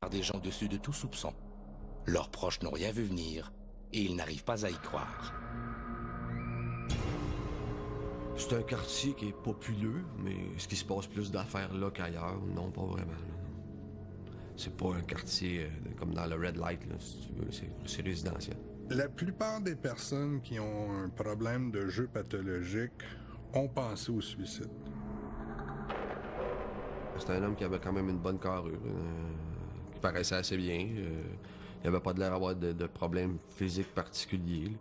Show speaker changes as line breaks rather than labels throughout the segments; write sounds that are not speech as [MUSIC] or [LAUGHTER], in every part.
par des gens dessus de tout soupçon. Leurs proches n'ont rien vu venir et ils n'arrivent pas à y croire.
C'est un quartier qui est populeux, mais est-ce qu'il se passe plus d'affaires là qu'ailleurs? Non, pas vraiment. C'est pas un quartier euh, comme dans le Red Light, là, si tu veux. C'est- C'est résidentiel.
La plupart des personnes qui ont un problème de jeu pathologique ont pensé au suicide.
C'est un homme qui avait quand même une bonne carrure, euh, qui paraissait assez bien. euh, il avait pas l'air d'avoir de, problèmes physiques particuliers.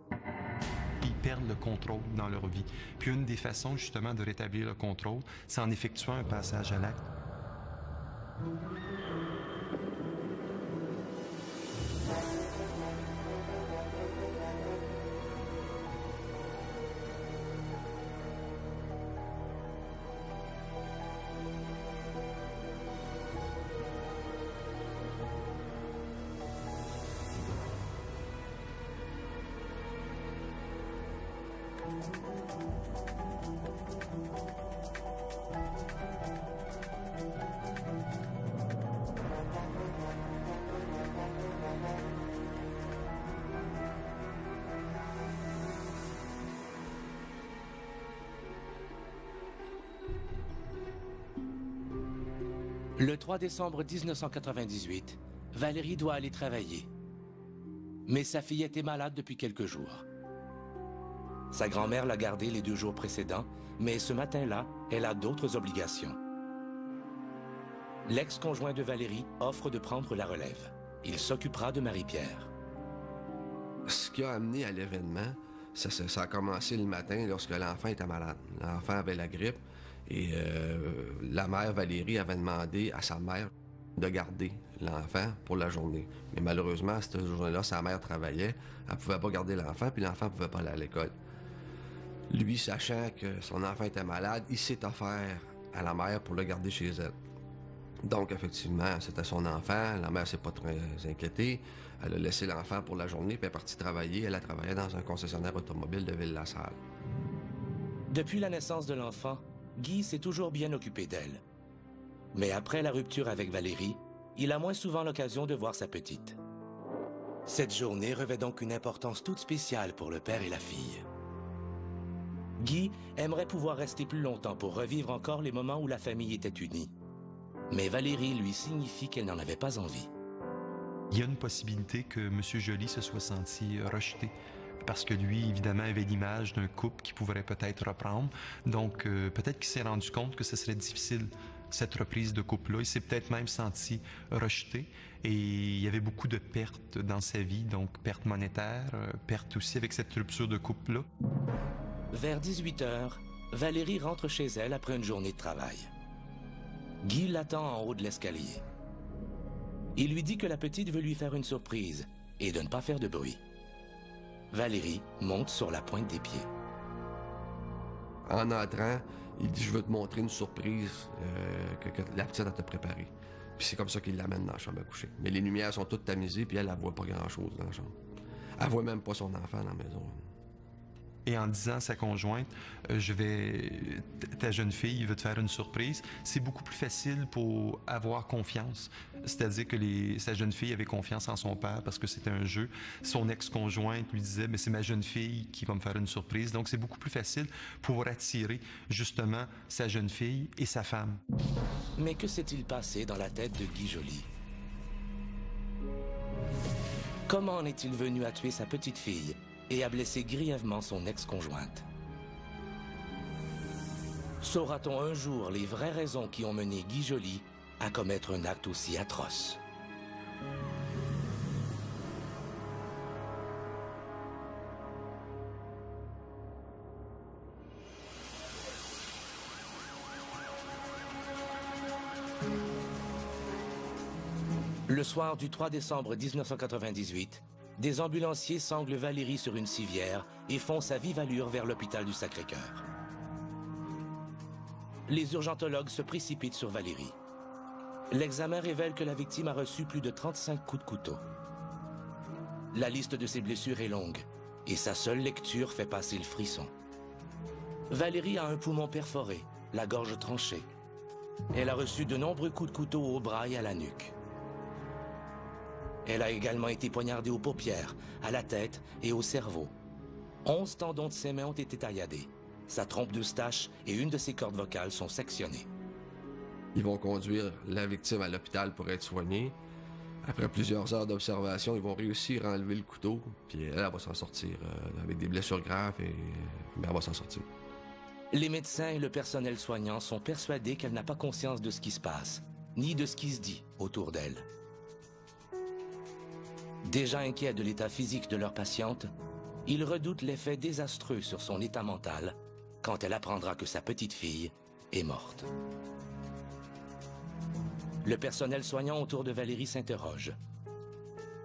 Ils perdent le contrôle dans leur vie. Puis une des façons justement de rétablir le contrôle, c'est en effectuant un passage à l'acte.
Le 3 décembre 1998, Valérie doit aller travailler. Mais sa fillette est malade depuis quelques jours. Sa grand-mère l'a gardée les deux jours précédents, mais ce matin-là, elle a d'autres obligations. L'ex-conjoint de Valérie offre de prendre la relève. Il s'occupera de Marie-Pierre.
Ce qui a amené à l'événement, ça a commencé le matin lorsque l'enfant était malade. L'enfant avait la grippe et euh, la mère Valérie avait demandé à sa mère de garder l'enfant pour la journée. Mais malheureusement, cette journée-là, sa mère travaillait, elle pouvait pas garder l'enfant, puis l'enfant pouvait pas aller à l'école. Lui, sachant que son enfant était malade, il s'est offert à la mère pour le garder chez elle. Donc, effectivement, c'était son enfant. La mère s'est pas très inquiétée. Elle a laissé l'enfant pour la journée, puis elle est partie travailler. Elle a travaillé dans un concessionnaire automobile de Ville-la-Salle.
Depuis la naissance de l'enfant, Guy s'est toujours bien occupé d'elle. Mais après la rupture avec Valérie, il a moins souvent l'occasion de voir sa petite. Cette journée revêt donc une importance toute spéciale pour le père et la fille. Guy aimerait pouvoir rester plus longtemps pour revivre encore les moments où la famille était unie. Mais Valérie lui signifie qu'elle n'en avait pas envie.
Il y a une possibilité que M. Joly se soit senti rejeté parce que lui, évidemment, avait l'image d'un couple qui pourrait peut-être reprendre. Donc, euh, peut-être qu'il s'est rendu compte que ce serait difficile, cette reprise de couple-là. Il s'est peut-être même senti rejeté. Et il y avait beaucoup de pertes dans sa vie, donc pertes monétaires, euh, pertes aussi avec cette rupture de couple-là.
Vers 18 heures, Valérie rentre chez elle après une journée de travail. Guy l'attend en haut de l'escalier. Il lui dit que la petite veut lui faire une surprise et de ne pas faire de bruit. Valérie monte sur la pointe des pieds.
En entrant, il dit Je veux te montrer une surprise euh, que, la petite a te préparée. Puis c'est comme ça qu'il l'amène dans la chambre à coucher. Mais les lumières sont toutes tamisées, puis elle, elle voit pas grand-chose dans la chambre. Elle voit même pas son enfant dans la maison.
Et en disant à sa conjointe, euh, je vais, ta jeune fille veut te faire une surprise, c'est beaucoup plus facile pour avoir confiance. C'est-à-dire que sa jeune fille avait confiance en son père parce que c'était un jeu. Son ex-conjointe lui disait, mais c'est ma jeune fille qui va me faire une surprise. Donc c'est beaucoup plus facile pour attirer justement sa jeune fille et sa femme.
Mais que s'est-il passé dans la tête de Guy Joly? Comment en est-il venu à tuer sa petite fille? Et à blesser grièvement son ex-conjointe. Saura-t-on un jour les vraies raisons qui ont mené Guy Joly à commettre un acte aussi atroce? Le soir du 3 décembre 1998, des ambulanciers sanglent Valérie sur une civière et foncent à vive allure vers l'hôpital du Sacré-Cœur. Les urgentologues se précipitent sur Valérie. L'examen révèle que la victime a reçu plus de 35 coups de couteau. La liste de ses blessures est longue et sa seule lecture fait passer le frisson. Valérie a un poumon perforé, la gorge tranchée. Elle a reçu de nombreux coups de couteau au bras et à la nuque. Elle a également été poignardée aux paupières, à la tête et au cerveau. Onze tendons de ses mains ont été tailladés. Sa trompe d'Eustache et une de ses cordes vocales sont sectionnées.
Ils vont conduire la victime à l'hôpital pour être soignée. Après plusieurs heures d'observation, ils vont réussir à enlever le couteau, puis elle, elle va s'en sortir euh, avec des blessures graves, et mais elle va s'en sortir.
Les médecins et le personnel soignant sont persuadés qu'elle n'a pas conscience de ce qui se passe, ni de ce qui se dit autour d'elle. Déjà inquiets de l'état physique de leur patiente, ils redoutent l'effet désastreux sur son état mental quand elle apprendra que sa petite fille est morte. Le personnel soignant autour de Valérie s'interroge.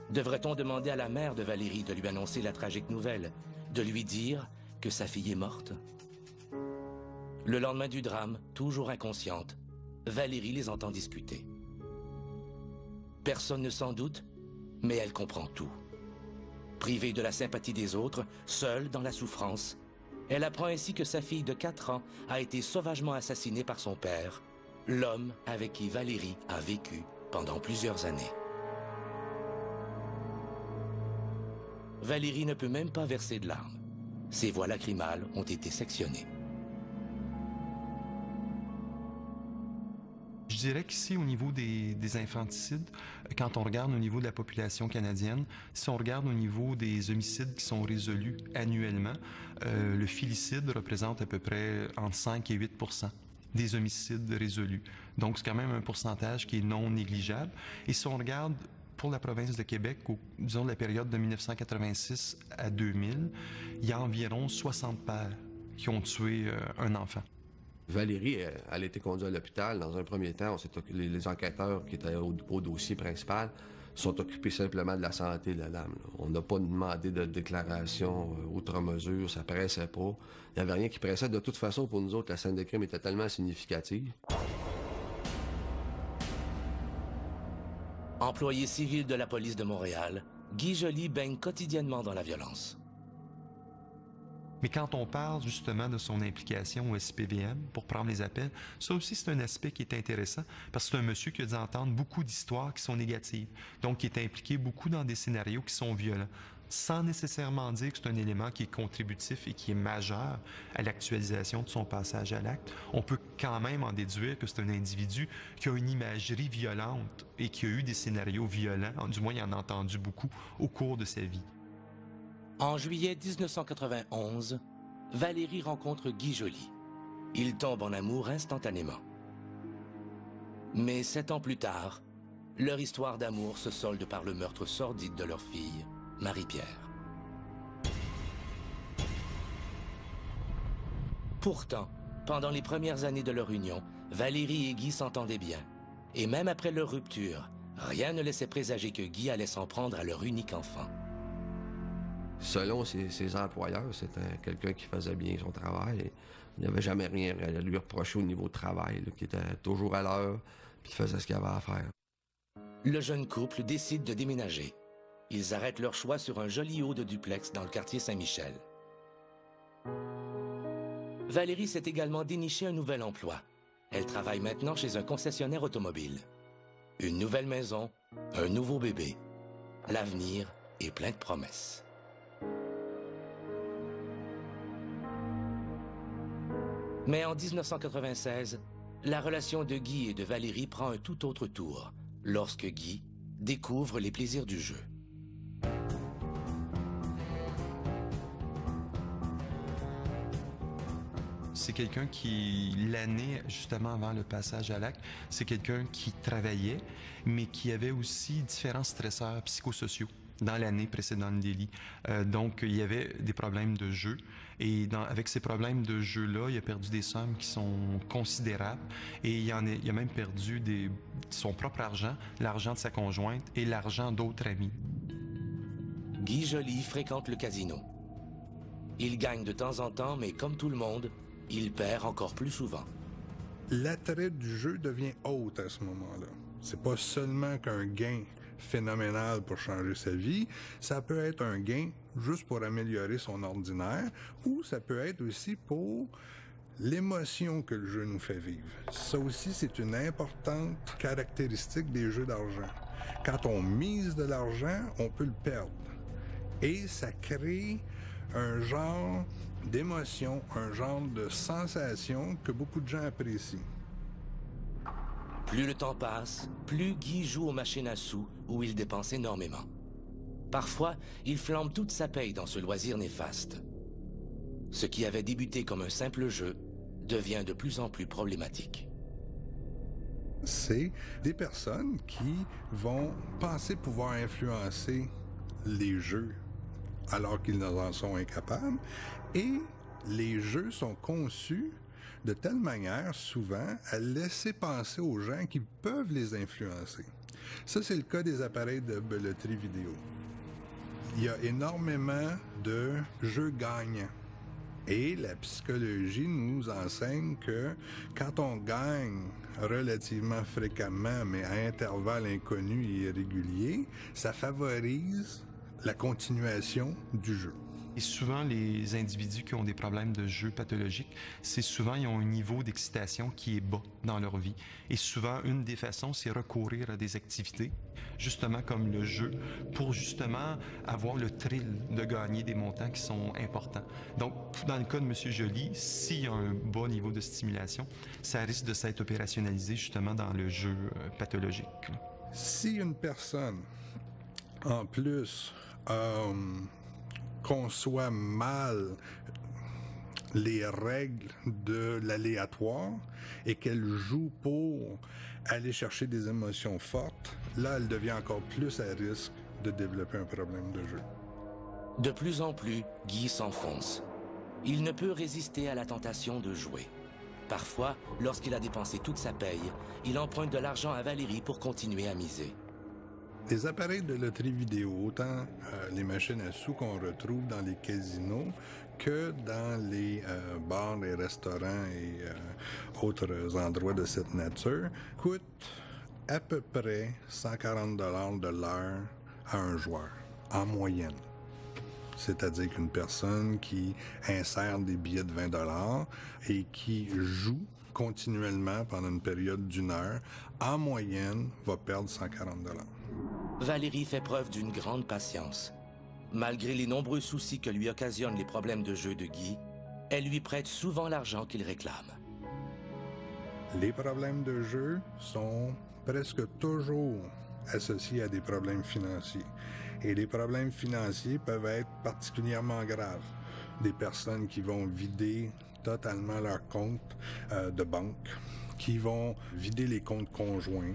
Devrait-on demander à la mère de Valérie de lui annoncer la tragique nouvelle, de lui dire que sa fille est morte? Le lendemain du drame, toujours inconsciente, Valérie les entend discuter. Personne ne s'en doute, mais elle comprend tout. Privée de la sympathie des autres, seule dans la souffrance, elle apprend ainsi que sa fille de 4 ans a été sauvagement assassinée par son père, l'homme avec qui Valérie a vécu pendant plusieurs années. Valérie ne peut même pas verser de larmes. Ses voies lacrymales ont été sectionnées.
Dirais qu'ici, au niveau des, des, infanticides, quand on regarde au niveau de la population canadienne, si on regarde au niveau des homicides qui sont résolus annuellement, euh, le filicide représente à peu près entre 5 et 8% des homicides résolus. Donc, c'est quand même un pourcentage qui est non négligeable. Et si on regarde pour la province de Québec, disons la période de 1986 à 2000, il y a environ 60 pères qui ont tué euh, un enfant.
Valérie, elle, a été conduite à l'hôpital. Dans un premier temps, les, enquêteurs qui étaient au, dossier principal sont occupés simplement de la santé de la dame. On n'a pas demandé de déclaration euh, outre mesure, ça pressait pas. Il n'y avait rien qui pressait. De toute façon, pour nous autres, la scène de crime était tellement significative.
Employé civil de la police de Montréal, Guy Joly baigne quotidiennement dans la violence.
Mais quand on parle justement de son implication au SPVM pour prendre les appels, ça aussi c'est un aspect qui est intéressant parce que c'est un monsieur qui a dû entendre beaucoup d'histoires qui sont négatives, donc qui est impliqué beaucoup dans des scénarios qui sont violents sans nécessairement dire que c'est un élément qui est contributif et qui est majeur à l'actualisation de son passage à l'acte, on peut quand même en déduire que c'est un individu qui a une imagerie violente et qui a eu des scénarios violents, du moins il en a entendu beaucoup au cours de sa vie.
En juillet 1991, Valérie rencontre Guy Joly. Ils tombent en amour instantanément. Mais sept ans plus tard, leur histoire d'amour se solde par le meurtre sordide de leur fille, Marie-Pierre. Pourtant, pendant les premières années de leur union, Valérie et Guy s'entendaient bien. Et même après leur rupture, rien ne laissait présager que Guy allait s'en prendre à leur unique enfant.
Selon ses, employeurs, c'était quelqu'un qui faisait bien son travail. Et il n'y avait jamais rien à lui reprocher au niveau de travail, qui était toujours à l'heure, puis faisait ce qu'il avait à faire.
Le jeune couple décide de déménager. Ils arrêtent leur choix sur un joli haut de duplex dans le quartier Saint-Michel. Valérie s'est également déniché un nouvel emploi. Elle travaille maintenant chez un concessionnaire automobile. Une nouvelle maison, un nouveau bébé. L'avenir est plein de promesses. Mais en 1996, la relation de Guy et de Valérie prend un tout autre tour lorsque Guy découvre les plaisirs du jeu.
c'est quelqu'un qui, l'année justement avant le passage à l'acte, c'est quelqu'un qui travaillait, mais qui avait aussi différents stresseurs psychosociaux dans l'année précédente d'Eli. Euh, donc, il y avait des problèmes de jeu. Et dans, avec ces problèmes de jeu-là, il a perdu des sommes qui sont considérables. Et il, en est, il a même perdu des, son propre argent, l'argent de sa conjointe et l'argent d'autres amis.
Guy Joly fréquente le casino. Il gagne de temps en temps, mais comme tout le monde, il perd encore plus souvent.
L'attrait du jeu devient haute à ce moment-là. C'est pas seulement qu'un gain phénoménal pour changer sa vie, ça peut être un gain juste pour améliorer son ordinaire, ou ça peut être aussi pour l'émotion que le jeu nous fait vivre. Ça aussi, c'est une importante caractéristique des jeux d'argent. Quand on mise de l'argent, on peut le perdre. Et ça crée un genre d'émotion, un genre de sensation que beaucoup de gens apprécient.
Plus le temps passe, plus Guy joue aux machines à sous où il dépense énormément. Parfois, il flambe toute sa paye dans ce loisir néfaste. Ce qui avait débuté comme un simple jeu devient de plus en plus problématique.
C'est des personnes qui vont penser pouvoir influencer les jeux alors qu'ils en sont incapables et les jeux sont conçus de telle manière, souvent, à laisser penser aux gens qu'ils peuvent les influencer. Ça, c'est le cas des appareils de belleterie vidéo. Il y a énormément de jeux gagnants. Et la psychologie nous enseigne que quand on gagne relativement fréquemment, mais à intervalles inconnus et irréguliers, ça favorise la continuation du jeu.
Et souvent, les individus qui ont des problèmes de jeu pathologiques, c'est souvent, ils ont un niveau d'excitation qui est bas dans leur vie. Et souvent, une des façons, c'est recourir à des activités, justement comme le jeu, pour justement avoir le thrill de gagner des montants qui sont importants. Donc, dans le cas de M. Joly, s'il y a un bas niveau de stimulation, ça risque de s'être opérationnalisé justement dans le jeu euh, pathologique.
Si une personne, en plus, euh, conçoit mal les règles de l'aléatoire et qu'elle joue pour aller chercher des émotions fortes, là, elle devient encore plus à risque de développer un problème de jeu.
De plus en plus, Guy s'enfonce. Il ne peut résister à la tentation de jouer. Parfois, lorsqu'il a dépensé toute sa paye, il emprunte de l'argent à Valérie pour continuer à miser.
Les appareils de loterie vidéo, autant euh, les machines à sous qu'on retrouve dans les casinos que dans les euh, bars, les restaurants et euh, autres endroits de cette nature, coûtent à peu près 140 dollars de l'heure à un joueur, en moyenne. C'est-à-dire qu'une personne qui insère des billets de 20 dollars et qui joue continuellement pendant une période d'une heure, en moyenne, va perdre 140 dollars.
Valérie fait preuve d'une grande patience. Malgré les nombreux soucis que lui occasionnent les problèmes de jeu de Guy, elle lui prête souvent l'argent qu'il réclame.
Les problèmes de jeu sont presque toujours associés à des problèmes financiers. Et les problèmes financiers peuvent être particulièrement graves. Des personnes qui vont vider totalement leur compte euh, de banque, qui vont vider les comptes conjoints,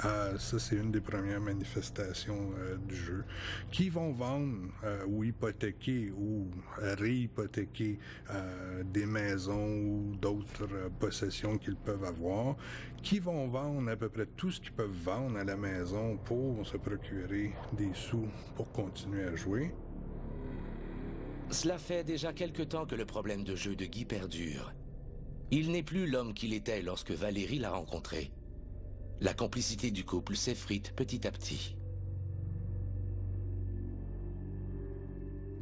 ah, ça, c'est une des premières manifestations euh, du jeu. Qui vont vendre euh, ou hypothéquer ou réhypothéquer euh, des maisons ou d'autres possessions qu'ils peuvent avoir. Qui vont vendre à peu près tout ce qu'ils peuvent vendre à la maison pour se procurer des sous pour continuer à jouer?
Cela fait déjà quelque temps que le problème de jeu de Guy perdure. Il n'est plus l'homme qu'il était lorsque Valérie l'a rencontré. La complicité du couple s'effrite petit à petit.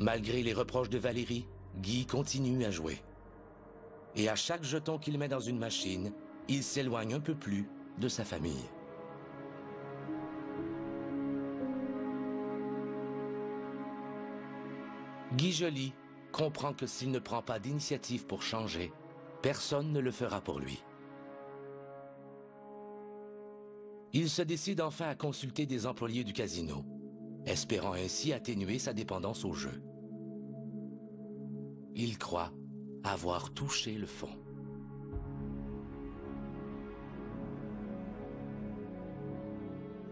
Malgré les reproches de Valérie, Guy continue à jouer. Et à chaque jeton qu'il met dans une machine, il s'éloigne un peu plus de sa famille. Guy Joly comprend que s'il ne prend pas d'initiative pour changer, personne ne le fera pour lui. Il se décide enfin à consulter des employés du casino, espérant ainsi atténuer sa dépendance au jeu. Il croit avoir touché le fond.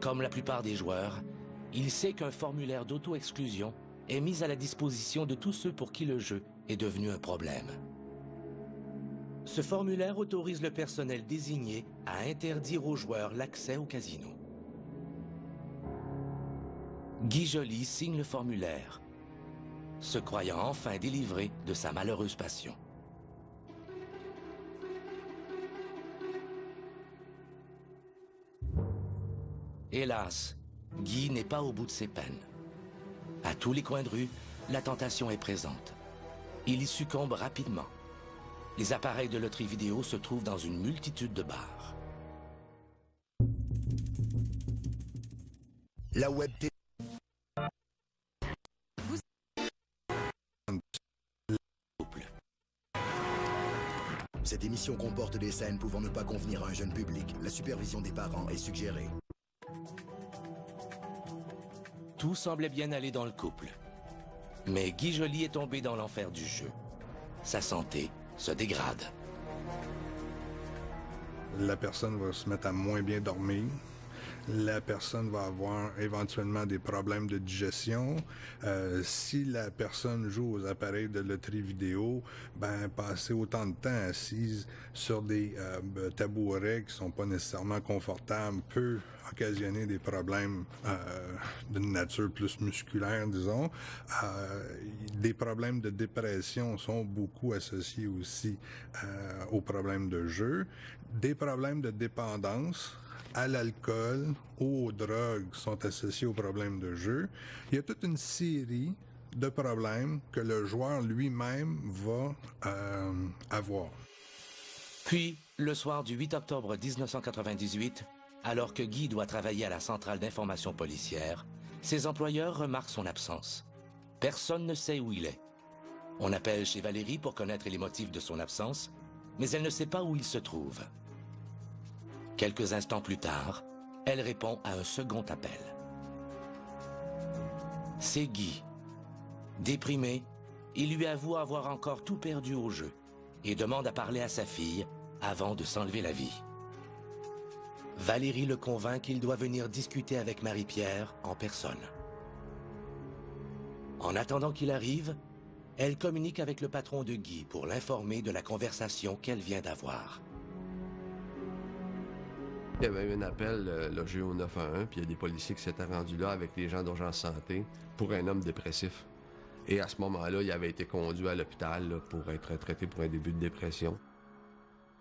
Comme la plupart des joueurs, il sait qu'un formulaire d'auto-exclusion est mis à la disposition de tous ceux pour qui le jeu est devenu un problème. Ce formulaire autorise le personnel désigné à interdire aux joueurs l'accès au casino. Guy Joly signe le formulaire, se croyant enfin délivré de sa malheureuse passion. Hélas, Guy n'est pas au bout de ses peines. À tous les coins de rue, la tentation est présente. Il y succombe rapidement. Les appareils de loterie vidéo se trouvent dans une multitude de bars.
La web télé. Cette émission comporte des scènes pouvant ne pas convenir à un jeune public. La supervision des parents est suggérée.
Tout semblait bien aller dans le couple. Mais Guy Joly est tombé dans l'enfer du jeu. Sa santé se dégrade.
La personne va se mettre à moins bien dormir. La personne va avoir éventuellement des problèmes de digestion. Euh, si la personne joue aux appareils de loterie vidéo, ben passer autant de temps assise sur des euh, tabourets qui sont pas nécessairement confortables peut occasionner des problèmes euh, d'une nature plus musculaire, disons. Euh, des problèmes de dépression sont beaucoup associés aussi euh, aux problèmes de jeu. Des problèmes de dépendance à l'alcool aux drogues sont associés aux problèmes de jeu. Il y a toute une série de problèmes que le joueur lui-même va euh, avoir.
Puis, le soir du 8 octobre 1998, alors que Guy doit travailler à la centrale d'information policière, ses employeurs remarquent son absence. Personne ne sait où il est. On appelle chez Valérie pour connaître les motifs de son absence, mais elle ne sait pas où il se trouve. Quelques instants plus tard, elle répond à un second appel. C'est Guy. Déprimé, il lui avoue avoir encore tout perdu au jeu et demande à parler à sa fille avant de s'enlever la vie. Valérie le convainc qu'il doit venir discuter avec Marie-Pierre en personne. En attendant qu'il arrive, elle communique avec le patron de Guy pour l'informer de la conversation qu'elle vient d'avoir.
Il y avait eu un appel euh, logé au 911, puis il y a des policiers qui s'étaient rendus là avec les gens d'urgence santé pour un homme dépressif. Et à ce moment-là, il avait été conduit à l'hôpital pour être traité pour un début de dépression.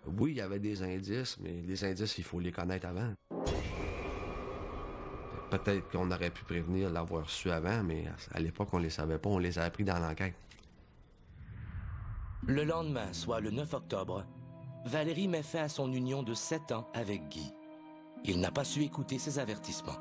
Oui, il y avait des indices, mais les indices, il faut les connaître avant. Peut-être qu'on aurait pu prévenir l'avoir su avant, mais à l'époque, on les savait pas, on les a appris dans l'enquête.
Le lendemain, soit le 9 octobre, Valérie met fin à son union de sept ans avec Guy. Il n'a pas su écouter ses avertissements.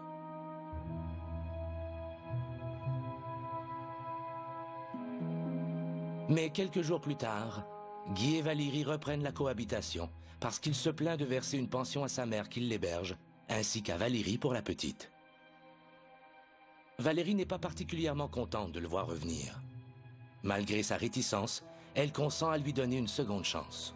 Mais quelques jours plus tard, Guy et Valérie reprennent la cohabitation parce qu'il se plaint de verser une pension à sa mère qui l'héberge, ainsi qu'à Valérie pour la petite. Valérie n'est pas particulièrement contente de le voir revenir. Malgré sa réticence, elle consent à lui donner une seconde chance.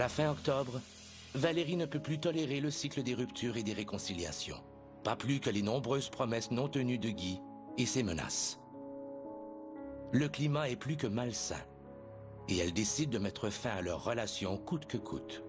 La fin octobre, Valérie ne peut plus tolérer le cycle des ruptures et des réconciliations. Pas plus que les nombreuses promesses non tenues de Guy et ses menaces. Le climat est plus que malsain et elle décide de mettre fin à leur relation coûte que coûte.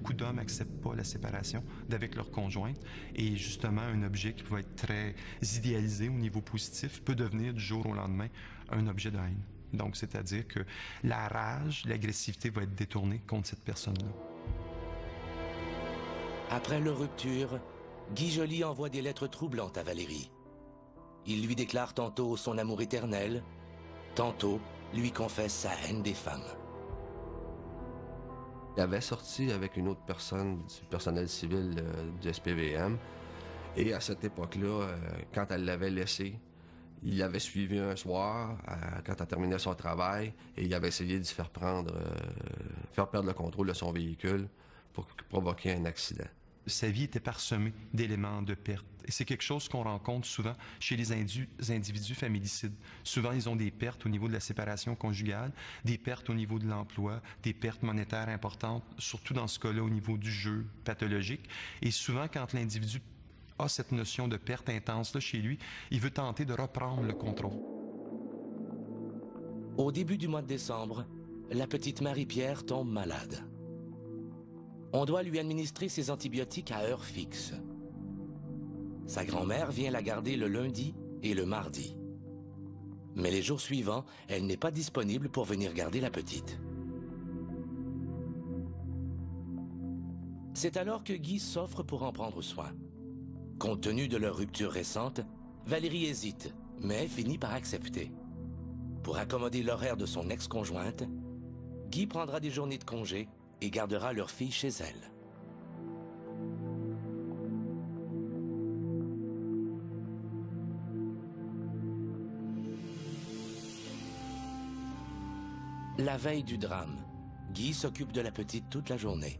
Beaucoup d'hommes n'acceptent pas la séparation d'avec leur conjointe et justement un objet qui va être très idéalisé au niveau positif peut devenir du jour au lendemain un objet de haine. Donc, c'est-à-dire que la rage, l'agressivité va être détournée contre cette personne-là.
Après leur rupture, Guy Joly envoie des lettres troublantes à Valérie. Il lui déclare tantôt son amour éternel, tantôt lui confesse sa haine des femmes.
Il avait sorti avec une autre personne du personnel civil euh, du SPVM. Et à cette époque-là, euh, quand elle l'avait laissé, il l'avait suivi un soir quand elle terminait son travail et il avait essayé de faire prendre, euh, faire perdre le contrôle de son véhicule pour provoquer un accident.
Sa vie était parsemée d'éléments de perte. Et c'est quelque chose qu'on rencontre souvent chez les individus familicides. Souvent, ils ont des pertes au niveau de la séparation conjugale, des pertes au niveau de l'emploi, des pertes monétaires importantes, surtout dans ce cas-là au niveau du jeu pathologique. Et souvent, quand l'individu a cette notion de perte intense chez lui, il veut tenter de reprendre le contrôle.
Au début du mois de décembre, la petite Marie-Pierre tombe malade. On doit lui administrer ses antibiotiques à heure fixe. Sa grand-mère vient la garder le lundi et le mardi. Mais les jours suivants, elle n'est pas disponible pour venir garder la petite. C'est alors que Guy s'offre pour en prendre soin. Compte tenu de leur rupture récente, Valérie hésite, mais finit par accepter. Pour accommoder l'horaire de son ex-conjointe, Guy prendra des journées de congé et gardera leur fille chez elle. La veille du drame, Guy s'occupe de la petite toute la journée.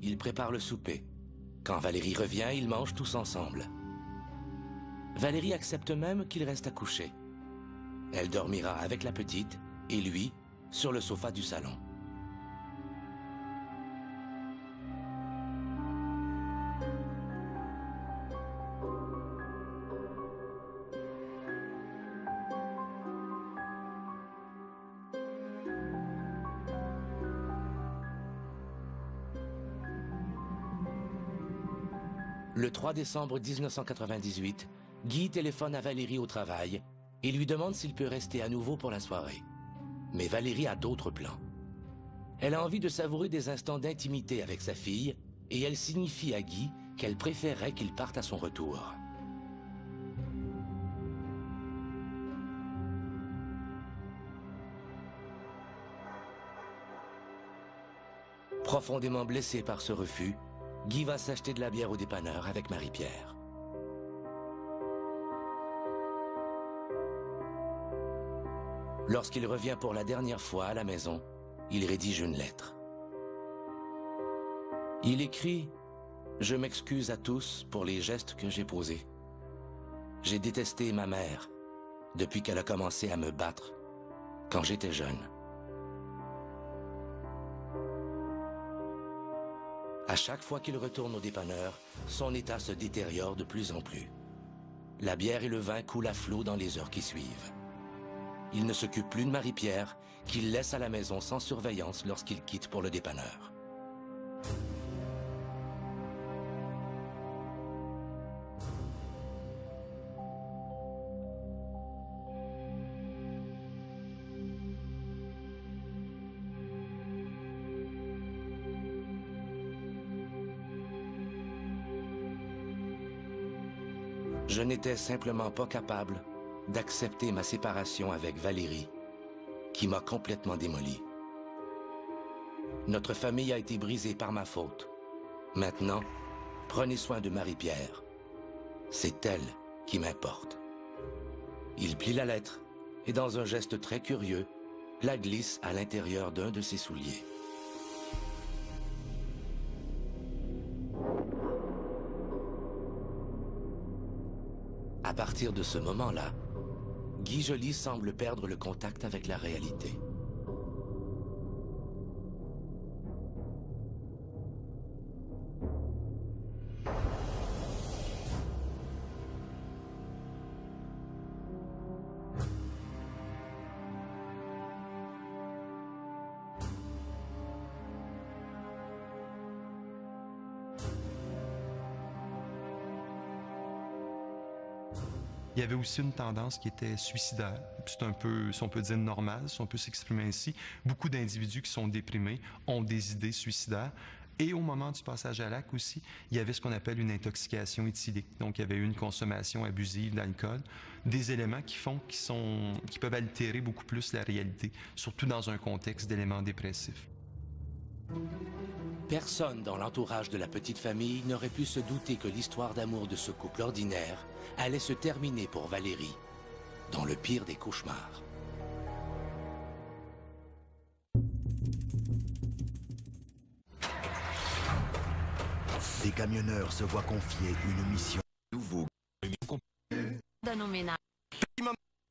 Il prépare le souper. Quand Valérie revient, ils mangent tous ensemble. Valérie accepte même qu'il reste à coucher. Elle dormira avec la petite et lui sur le sofa du salon. Le 3 décembre 1998, Guy téléphone à Valérie au travail et lui demande s'il peut rester à nouveau pour la soirée. Mais Valérie a d'autres plans. Elle a envie de savourer des instants d'intimité avec sa fille et elle signifie à Guy qu'elle préférerait qu'il parte à son retour. Profondément blessé par ce refus, Guy va s'acheter de la bière au dépanneur avec Marie-Pierre. Lorsqu'il revient pour la dernière fois à la maison, il rédige une lettre. Il écrit ⁇ Je m'excuse à tous pour les gestes que j'ai posés. J'ai détesté ma mère depuis qu'elle a commencé à me battre quand j'étais jeune. À chaque fois qu'il retourne au dépanneur, son état se détériore de plus en plus. La bière et le vin coulent à flot dans les heures qui suivent. Il ne s'occupe plus de Marie-Pierre, qu'il laisse à la maison sans surveillance lorsqu'il quitte pour le dépanneur. Je n'étais simplement pas capable d'accepter ma séparation avec Valérie, qui m'a complètement démoli. Notre famille a été brisée par ma faute. Maintenant, prenez soin de Marie-Pierre. C'est elle qui m'importe. Il plie la lettre et dans un geste très curieux, la glisse à l'intérieur d'un de ses souliers. Partir de ce moment-là, Guy Joly semble perdre le contact avec la réalité.
Avait aussi une tendance qui était suicidaire. C'est un peu, si on peut dire normal, si on peut s'exprimer ainsi. Beaucoup d'individus qui sont déprimés ont des idées suicidaires. Et au moment du passage à l'acte aussi, il y avait ce qu'on appelle une intoxication éthylique. Donc, il y avait eu une consommation abusive d'alcool, des éléments qui font, qui sont, qui peuvent altérer beaucoup plus la réalité, surtout dans un contexte d'éléments dépressifs.
Personne dans l'entourage de la petite famille n'aurait pu se douter que l'histoire d'amour de ce couple ordinaire allait se terminer pour Valérie dans le pire des cauchemars.
Des camionneurs se voient confier une mission.
Nouveau.
Ménage.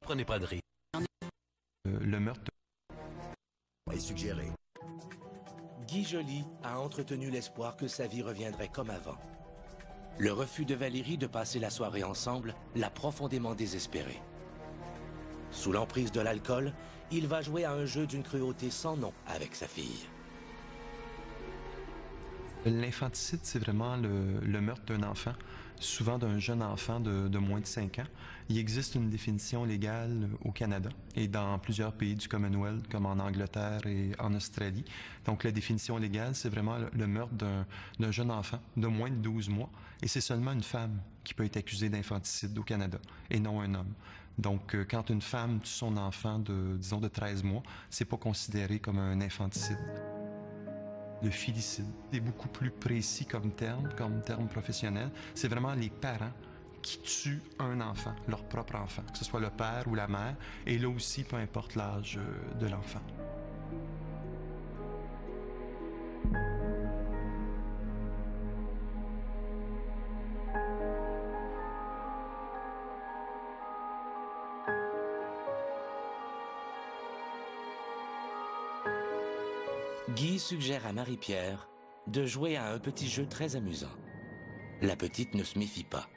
Prenez pas de risque.
Euh, le meurtre
est suggéré.
Guy Joly a entretenu l'espoir que sa vie reviendrait comme avant. Le refus de Valérie de passer la soirée ensemble l'a profondément désespéré. Sous l'emprise de l'alcool, il va jouer à un jeu d'une cruauté sans nom avec sa fille.
L'infanticide, c'est vraiment le, le meurtre d'un enfant, souvent d'un jeune enfant de, moins de 5 ans. Il existe une définition légale au Canada et dans plusieurs pays du Commonwealth, comme en Angleterre et en Australie. Donc, la définition légale, c'est vraiment le, meurtre d'un d'un jeune enfant de moins de 12 mois. Et c'est seulement une femme qui peut être accusée d'infanticide au Canada et non un homme. Donc, euh, quand une femme tue son enfant de, disons, de 13 mois, c'est pas considéré comme un infanticide. Le filicide est beaucoup plus précis comme terme, comme terme professionnel. C'est vraiment les parents qui tuent un enfant, leur propre enfant, que ce soit le père ou la mère, et là aussi, peu importe l'âge euh, de l'enfant.
Guy suggère à Marie-Pierre de jouer à un petit jeu très amusant. La petite ne se méfie pas.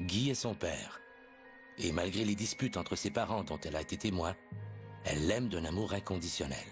Guy est son père. Et malgré les disputes entre ses parents dont elle a été témoin, elle l'aime d'un amour inconditionnel.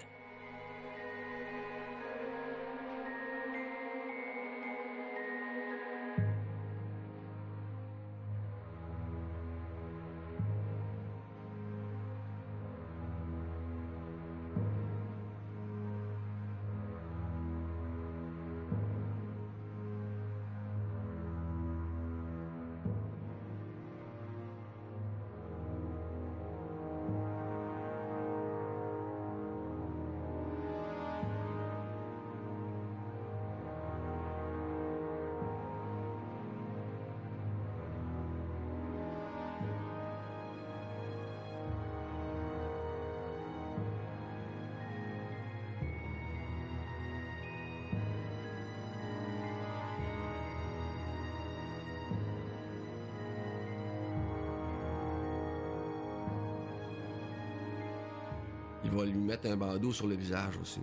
Un bandeau sur le visage aussi.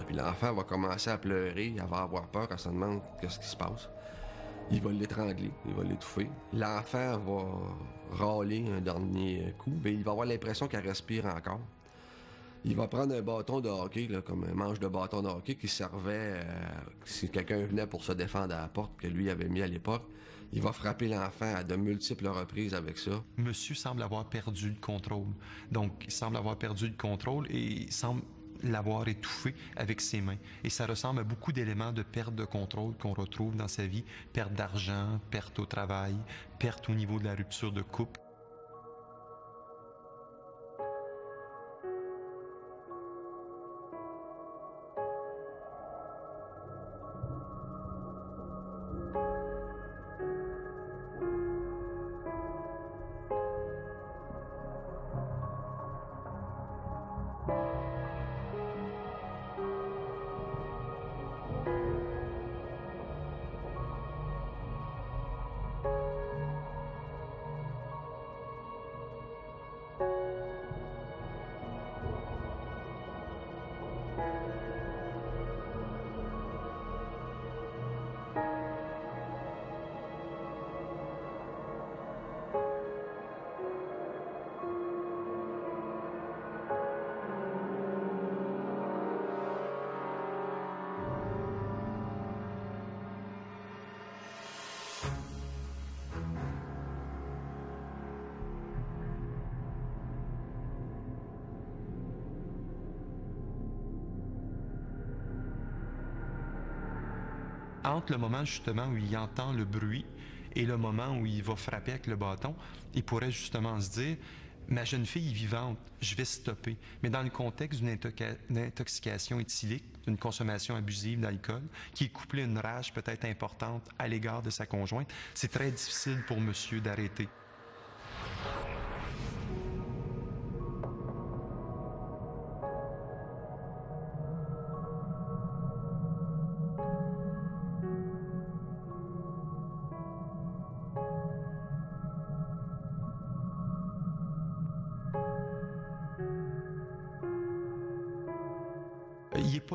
Et puis l'enfant va commencer à pleurer, elle va avoir peur, elle se demande qu'est-ce qui se passe. Il va l'étrangler, il va l'étouffer. L'enfant va râler un dernier coup, mais il va avoir l'impression qu'elle respire encore. Il va prendre un bâton de hockey, comme un manche de bâton de hockey qui servait euh, si quelqu'un venait pour se défendre à la porte que lui avait mis à l'époque. Il va frapper l'enfant à de multiples reprises avec ça.
Monsieur semble avoir perdu le contrôle. Donc, il semble avoir perdu le contrôle et il semble l'avoir étouffé avec ses mains. Et ça ressemble à beaucoup d'éléments de perte de contrôle qu'on retrouve dans sa vie. Perte d'argent, perte au travail, perte au niveau de la rupture de couple. Entre le moment justement où il entend le bruit et le moment où il va frapper avec le bâton, il pourrait justement se dire Ma jeune fille est vivante, je vais stopper. Mais dans le contexte d'une intoxication éthylique, d'une consommation abusive d'alcool, qui est couplée à une rage peut-être importante à l'égard de sa conjointe, c'est très difficile pour monsieur d'arrêter.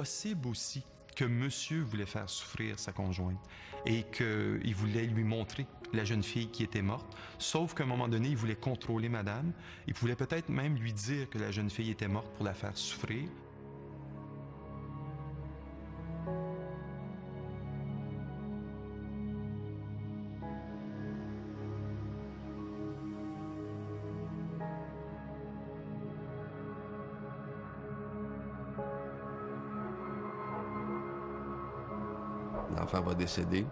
Possible aussi que monsieur voulait faire souffrir sa conjointe et qu'il voulait lui montrer la jeune fille qui était morte, sauf qu'à un moment donné, il voulait contrôler madame. Il voulait peut-être même lui dire que la jeune fille était morte pour la faire souffrir.
L'enfant va décéder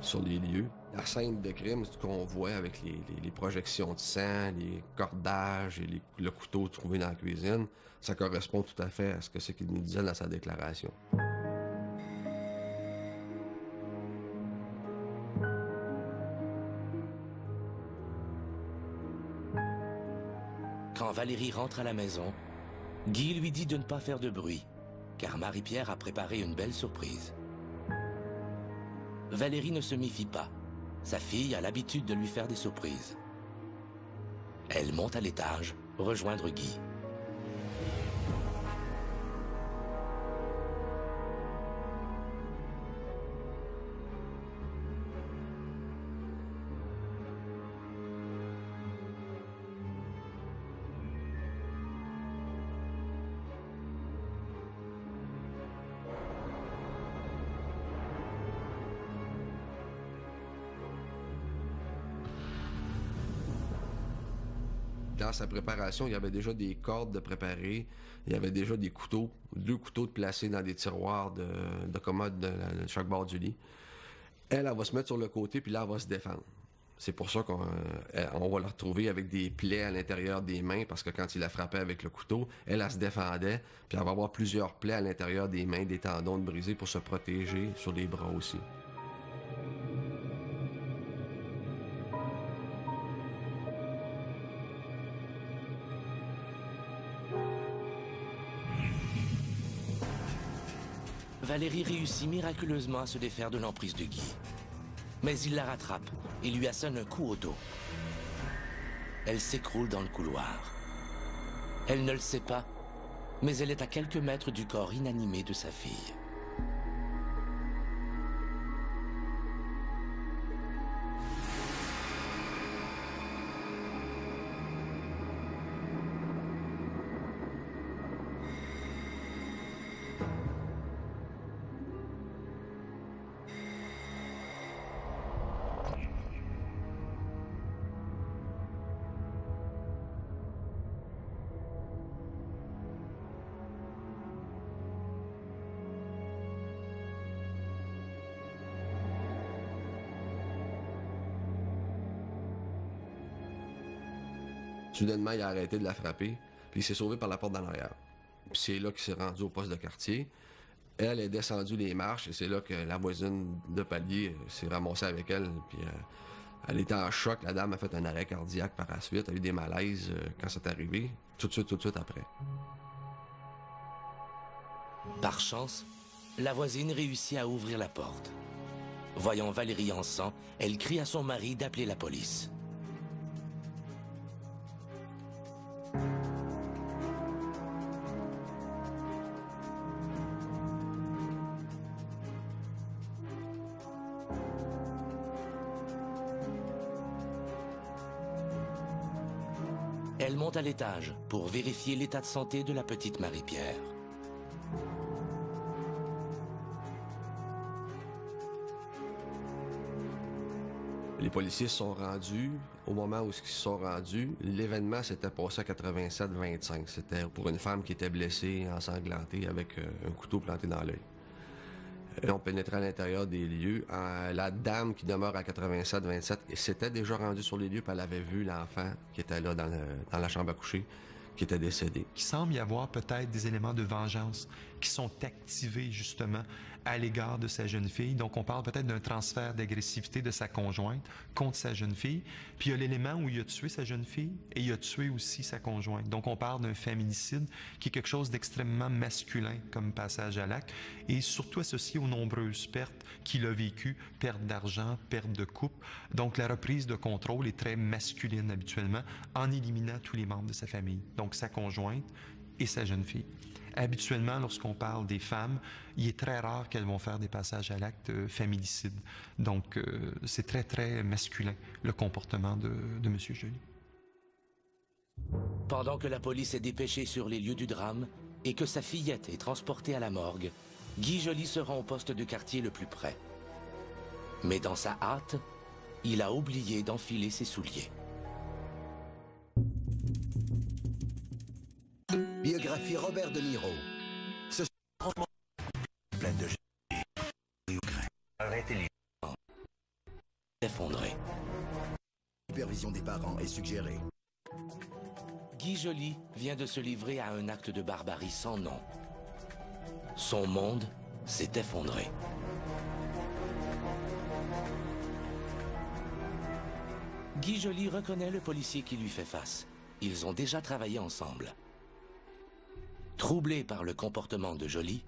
sur les lieux. La scène de crime, ce qu'on voit avec les, les- les projections de sang, les cordages et les- le couteau trouvé dans la cuisine, ça correspond tout à fait à ce que c'est qu'il nous disait dans sa déclaration.
Quand Valérie rentre à la maison, Guy lui dit de ne pas faire de bruit, car Marie-Pierre a préparé une belle surprise. Valérie ne se méfie pas. Sa fille a l'habitude de lui faire des surprises. Elle monte à l'étage, rejoindre Guy.
Préparation, il y avait déjà des cordes de préparer, il y avait déjà des couteaux, deux couteaux de placés dans des tiroirs de, de commode de, chaque bord du lit. Elle, elle va se mettre sur le côté, puis là, elle va se défendre. C'est pour ça qu'on va la retrouver avec des plaies à l'intérieur des mains, parce que quand il la frappait avec le couteau, elle, elle se défendait, puis elle va avoir plusieurs plaies à l'intérieur des mains, des tendons brisés pour se protéger sur les bras aussi.
Valérie réussit miraculeusement à se défaire de l'emprise de Guy. Mais il la rattrape et lui assène un coup au dos. Elle s'écroule dans le couloir. Elle ne le sait pas, mais elle est à quelques mètres du corps inanimé de sa fille.
Soudainement, il a arrêté de la frapper, puis il s'est sauvé par la porte d'en arrière. Puis c'est là qu'il s'est rendu au poste de quartier. Elle est descendue les marches et c'est là que la voisine de palier s'est ramassée avec elle. Puis euh, elle était en choc. La dame a fait un arrêt cardiaque par la suite. Elle a eu des malaises euh, quand c'est arrivé. Tout de suite, tout de suite après.
Par chance, la voisine réussit à ouvrir la porte. Voyant Valérie en sang, elle crie à son mari d'appeler la police. Elle monte à l'étage pour vérifier l'état de santé de la petite Marie-Pierre.
Les policiers se sont rendus. Au moment où ils se sont rendus, l'événement s'était passé à 87-25. C'était pour une femme qui était blessée, ensanglantée, avec euh, un couteau planté dans l'œil. On pénétrait à l'intérieur des lieux. Euh, la dame qui demeure à 87-27 s'était déjà rendue sur les lieux, puis elle avait vu l'enfant qui était là dans, la chambre à coucher, qui était décédé.
qu'il semble y avoir peut-être des éléments de vengeance qui sont activés justement à l'égard de sa jeune fille. Donc, on parle peut-être d'un transfert d'agressivité de sa conjointe contre sa jeune fille. Puis, il y a l'élément où il a tué sa jeune fille et il a tué aussi sa conjointe. Donc, on parle d'un féminicide qui est quelque chose d'extrêmement masculin comme passage à l'acte et surtout associé aux nombreuses pertes qu'il a vécues, perte d'argent, perte de couple. Donc, la reprise de contrôle est très masculine habituellement en éliminant tous les membres de sa famille. Donc, sa conjointe et sa jeune fille. Habituellement, lorsqu'on parle des femmes, il est très rare qu'elles vont faire des passages à l'acte euh, familicide. Donc, euh, c'est très, très masculin, le comportement de, de M. Joly.
Pendant que la police est dépêchée sur les lieux du drame et que sa fillette est transportée à la morgue, Guy Joly se rend au poste de quartier le plus près. Mais dans sa hâte, il a oublié d'enfiler ses souliers.
Robert De Niro. Ce
Pleine de
Effondré.
supervision des parents est suggérée.
Guy Joly vient de se livrer à un acte de barbarie sans nom. Son monde s'est effondré. Guy Joly reconnaît le policier qui lui fait face. Ils ont déjà travaillé ensemble. Troublé par le comportement de Joly,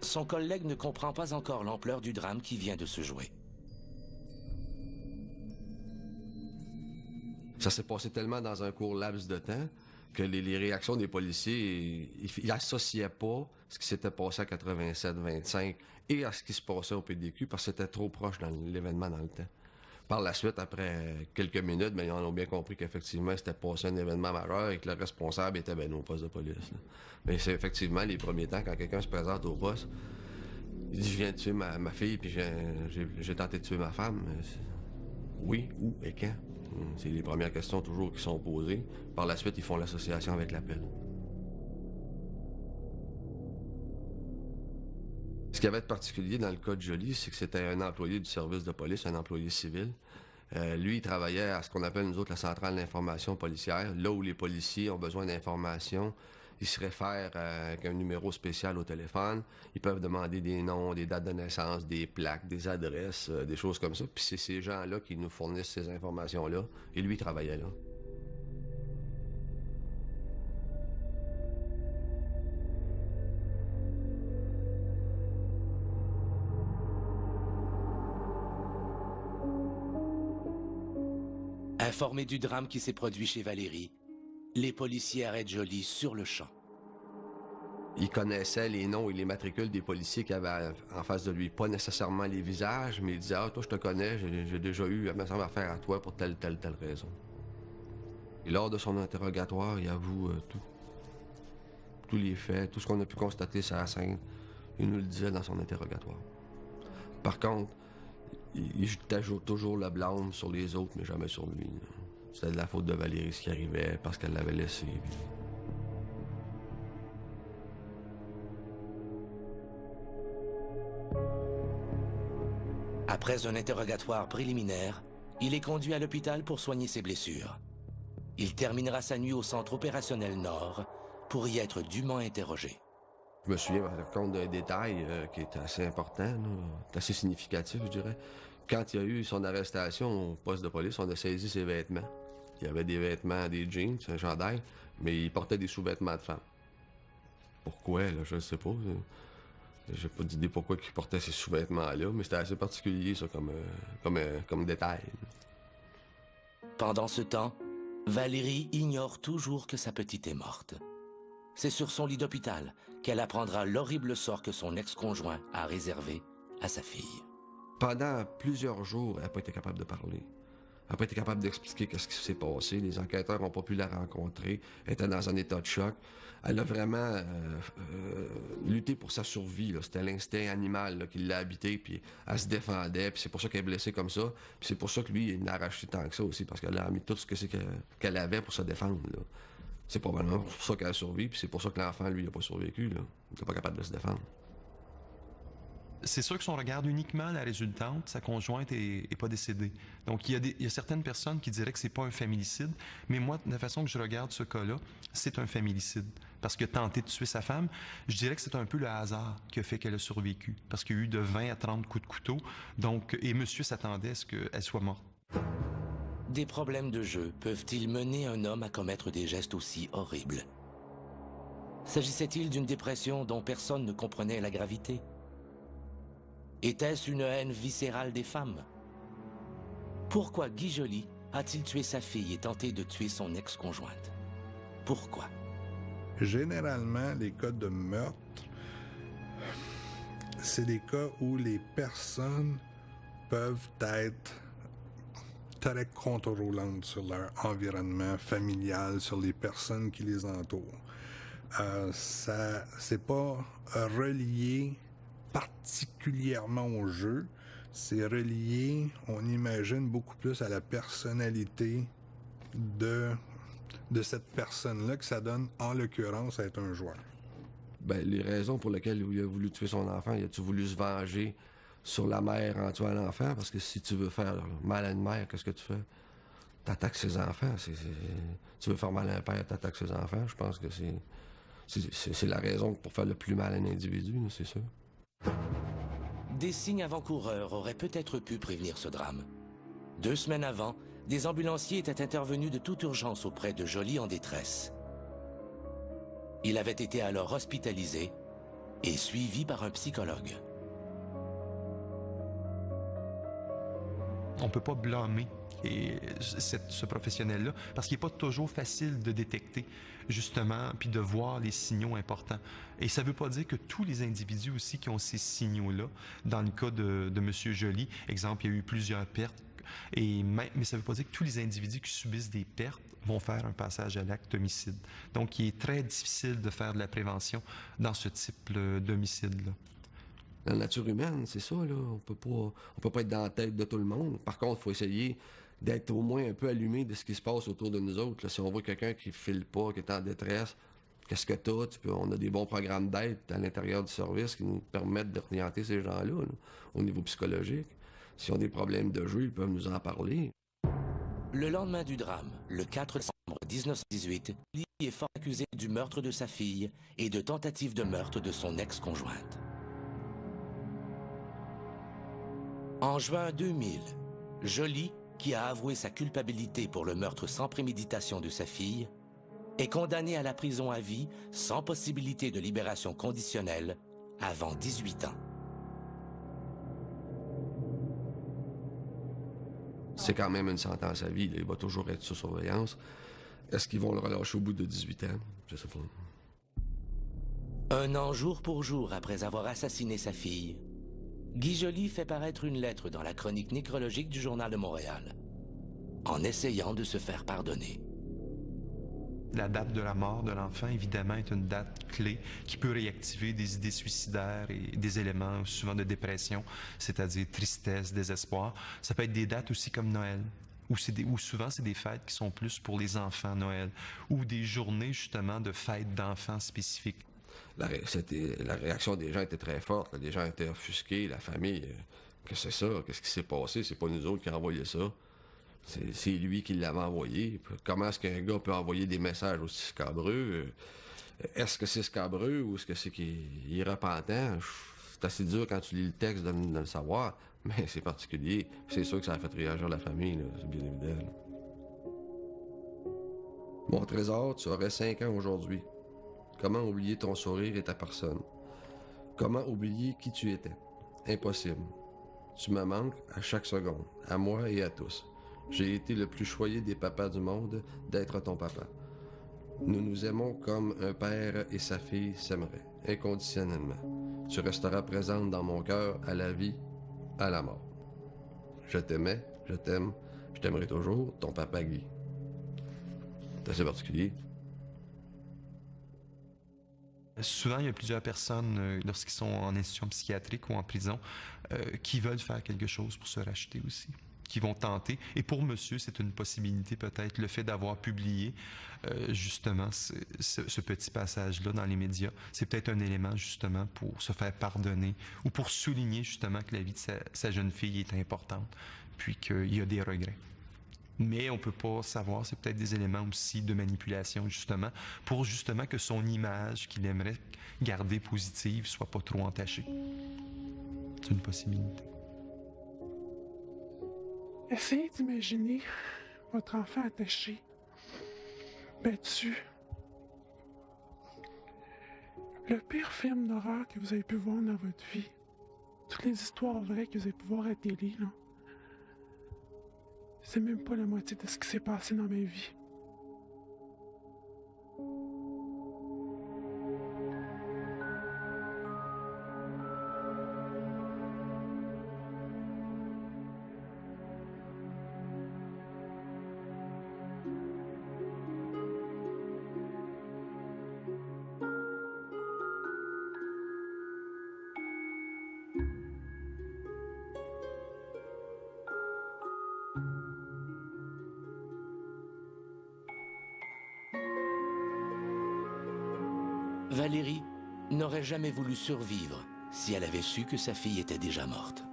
son collègue ne comprend pas encore l'ampleur du drame qui vient de se jouer.
Ça s'est passé tellement dans un court laps de temps que les, les réactions des policiers, ils n'associaient pas ce qui s'était passé à 87-25 et à ce qui se passait au PDQ parce que c'était trop proche dans l'événement dans le temps. Par la suite, après quelques minutes, ben, ils ont bien compris qu'effectivement, c'était passé un événement majeur et que le responsable était ben, au poste de police. Mais c'est effectivement les premiers temps, quand quelqu'un se présente au poste, il dit Je viens de tuer ma, ma fille, puis j'ai- tenté de tuer ma femme. Mais Oui, où et quand? Hum, C'est les premières questions toujours qui sont posées. Par la suite, ils font l'association avec l'appel. Ce qui avait de particulier dans le cas de Joly, c'est que c'était un employé du service de police, un employé civil. Euh, lui, il travaillait à ce qu'on appelle, nous autres, la centrale d'information policière, là où les policiers ont besoin d'informations. Ils se réfèrent euh, avec un numéro spécial au téléphone. Ils peuvent demander des noms, des dates de naissance, des plaques, des adresses, euh, des choses comme ça. Puis c'est ces gens-là qui nous fournissent ces informations-là. Et lui, il travaillait là.
Informés du drame qui s'est produit chez Valérie, les policiers arrêtent Joly sur le champ.
Il connaissait les noms et les matricules des policiers qui avaient en face de lui. Pas nécessairement les visages, mais il disait Ah, toi, je te connais, j'ai déjà eu me semble, affaire à toi pour telle, telle, telle raison. Et lors de son interrogatoire, il avoue euh, tout. Tous les faits, tout ce qu'on a pu constater sur la scène. Il nous le disait dans son interrogatoire. Par contre, il, il toujours le blâme sur les autres, mais jamais sur lui. C'était de la faute de Valérie ce qui arrivait parce qu'elle l'avait laissé.
Après un interrogatoire préliminaire, il est conduit à l'hôpital pour soigner ses blessures. Il terminera sa nuit au centre opérationnel Nord pour y être dûment interrogé.
Je me souviens par d'un détail euh, qui est assez important, assez significatif, je dirais. Quand il y a eu son arrestation au poste de police, on a saisi ses vêtements. Il y avait des vêtements, des jeans, un chandail, mais il portait des sous-vêtements de femme. Pourquoi, là, je ne sais pas. J'ai pas d'idée pourquoi il portait ces sous-vêtements-là, mais c'était assez particulier, ça, comme, euh, comme, euh, comme détail.
Pendant ce temps, Valérie ignore toujours que sa petite est morte. C'est sur son lit d'hôpital qu'elle apprendra l'horrible sort que son ex-conjoint a réservé à sa fille.
Pendant plusieurs jours, elle n'a pas été capable de parler. Elle n'a pas été capable d'expliquer qu'est-ce qui s'est passé. Les enquêteurs n'ont pas pu la rencontrer. Elle était dans un état de choc. Elle a vraiment euh, euh, lutté pour sa survie. C'était l'instinct animal qui l'a habité, puis elle se défendait. C'est pour ça qu'elle est blessée comme ça. C'est pour ça que lui, il n'a arraché tant que ça aussi, parce qu'elle a mis tout ce qu'elle avait pour se défendre. C'est probablement pour ça qu'elle a survécu, puis c'est pour ça que l'enfant, lui, n'a pas survécu. Il n'est pas capable de se défendre.
C'est sûr que si on regarde uniquement la résultante, sa conjointe est, pas décédée. Donc, il y, a des- il y a certaines personnes qui diraient que c'est pas un familicide, mais moi, de la façon que je regarde ce cas-là, c'est un familicide. Parce que tenter de tuer sa femme, je dirais que c'est un peu le hasard qui a fait qu'elle a survécu. Parce qu'il y a eu de 20 à 30 coups de couteau. Donc, et monsieur s'attendait à ce qu'elle soit morte.
Des problèmes de jeu peuvent-ils mener un homme à commettre des gestes aussi horribles? S'agissait-il d'une dépression dont personne ne comprenait la gravité? Était-ce une haine viscérale des femmes? Pourquoi Guy Joly a-t-il tué sa fille et tenté de tuer son ex-conjointe? Pourquoi?
Généralement, les cas de meurtre, c'est des cas où les personnes peuvent être très contrôlantes sur leur environnement familial, sur les personnes qui les entourent. Euh, ça, c'est pas relié particulièrement au jeu, c'est relié, on imagine beaucoup plus à la personnalité de de cette personne-là que ça donne en l'occurrence à être un joueur.
Ben, les raisons pour lesquelles il a voulu tuer son enfant, il a-tu voulu se venger sur la mère en tuant l'enfant? Parce que si tu veux faire mal à une mère, qu'est-ce que tu fais? T'attaques ses enfants. Tu veux faire mal à un père, t'attaques ses enfants. Je pense que c'est la raison pour faire le plus mal à un individu, c'est sûr.
Des signes avant-coureurs auraient peut-être pu prévenir ce drame. Deux semaines avant, des ambulanciers étaient intervenus de toute urgence auprès de Jolie en détresse. Il avait été alors hospitalisé et suivi par un psychologue.
On peut pas blâmer et ce professionnel-là parce qu'il n'est pas toujours facile de détecter justement puis de voir les signaux importants. Et ça ne veut pas dire que tous les individus aussi qui ont ces signaux-là, dans le cas de, de M. Joly, exemple, il y a eu plusieurs pertes et mais ça ne veut pas dire que tous les individus qui subissent des pertes vont faire un passage à l'acte homicide. Donc, il est très difficile de faire de la prévention dans ce type d'homicide-là.
La nature humaine, c'est ça, là. On peut pas, on peut pas être dans la tête de tout le monde. Par contre, faut essayer d'être au moins un peu allumé de ce qui se passe autour de nous autres. Si on voit quelqu'un qui file pas, qui est en détresse, qu'est-ce que t'as? Tu on a des bons programmes d'aide à l'intérieur du service qui nous permettent d'orienter ces gens-là, au niveau psychologique. S'ils ont des problèmes de jeu, ils peuvent nous en parler.
Le lendemain du drame, le 4 décembre 1918, Lee est fort accusé du meurtre de sa fille et de tentative de meurtre de son ex-conjointe. En juin 2000, Jolie, qui a avoué sa culpabilité pour le meurtre sans préméditation de sa fille, est condamné à la prison à vie sans possibilité de libération conditionnelle avant 18 ans.
C'est quand même une sentence à vie. Il va toujours être sous surveillance. Est-ce qu'ils vont le relâcher au bout de 18 ans? Je sais pas.
Un an jour pour jour après avoir assassiné sa fille, Guy Joly fait paraître une lettre dans la chronique nécrologique du Journal de Montréal, en essayant de se faire pardonner.
La date de la mort de l'enfant, évidemment, est une date clé qui peut réactiver des idées suicidaires et des éléments souvent de dépression, c'est-à-dire tristesse, désespoir. Ça peut être des dates aussi comme Noël, où, souvent c'est des fêtes qui sont plus pour les enfants Noël, ou des journées justement de fêtes d'enfants spécifiques.
La, réaction des gens était très forte. Les gens étaient offusqués, la famille. Euh, que c'est ça? Qu'est-ce qui s'est passé? C'est pas nous autres qui avons envoyé ça. C'est lui qui l'avait envoyé. Comment est-ce qu'un gars peut envoyer des messages aussi scabreux? Euh, est-ce que c'est scabreux ou est-ce que c'est qu'il est repentant? C'est assez dur quand tu lis le texte de, le savoir, [LAUGHS] mais c'est particulier. C'est sûr que ça a fait réagir la famille, c'est bien évident. Mon trésor, tu aurais cinq ans aujourd'hui. Comment oublier ton sourire et ta personne? Comment oublier qui tu étais? Impossible. Tu me manques à chaque seconde, à moi et à tous. J'ai été le plus choyé des papas du monde d'être ton papa. Nous nous aimons comme un père et sa fille s'aimeraient, inconditionnellement. Tu resteras présente dans mon cœur à la vie, à la mort. Je t'aimais, je t'aime, je t'aimerai toujours, ton papa Guy. C'est assez particulier.
Souvent, il y a plusieurs personnes, euh, lorsqu'ils sont en institution psychiatrique ou en prison, euh, qui veulent faire quelque chose pour se racheter aussi qui vont tenter. Et pour monsieur, c'est une possibilité peut-être, le fait d'avoir publié euh, justement ce, petit passage-là dans les médias. C'est peut-être un élément justement pour se faire pardonner ou pour souligner justement que la vie de sa, jeune fille est importante, puis qu'il y a des regrets. Mais on peut pas savoir, c'est peut-être des éléments aussi de manipulation justement, pour justement que son image qu'il aimerait garder positive soit pas trop entachée. C'est une possibilité.
Essayez d'imaginer votre enfant attaché, battu. Le pire film d'horreur que vous avez pu voir dans votre vie. Toutes les histoires vraies que vous avez pu voir à télé, là. C'est même pas la moitié de ce qui s'est passé dans ma vie.
Jamais voulu survivre si elle avait su que sa fille était déjà morte.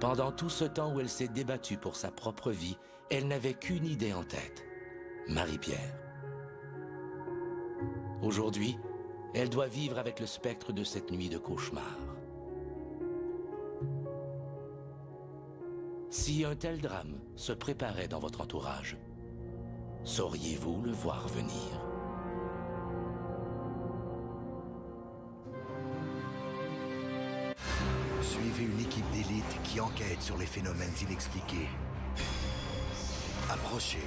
Pendant tout ce temps où elle s'est débattue pour sa propre vie, elle n'avait qu'une idée en tête. Marie-Pierre. Aujourd'hui, elle doit vivre avec le spectre de cette nuit de cauchemar. Si un tel drame se préparait dans votre entourage, sauriez-vous le voir venir?
Qui enquête sur les phénomènes inexpliqués. Approchez